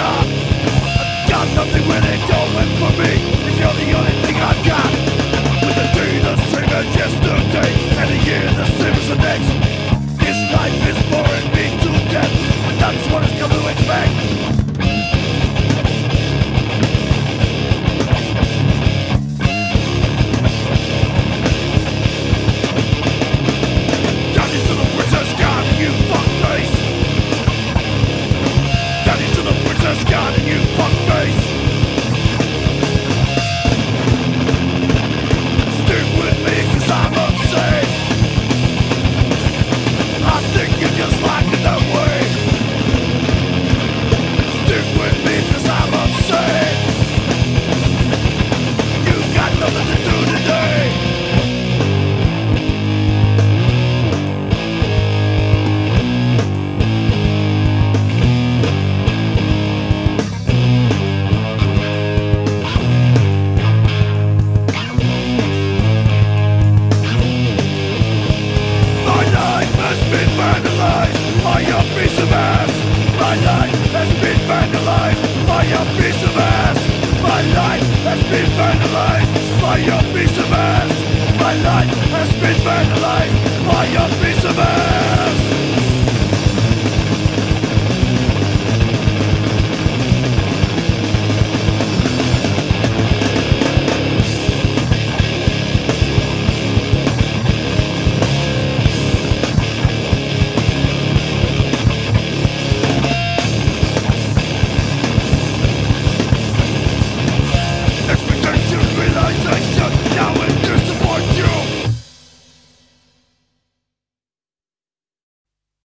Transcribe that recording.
I've got nothing with it going for me. The only thing I've got. With the day the same as yesterday, and the year the same as the next. Vandalized by a piece of ass. My life has been vandalized by a piece of ass. My life has been vandalized by a piece.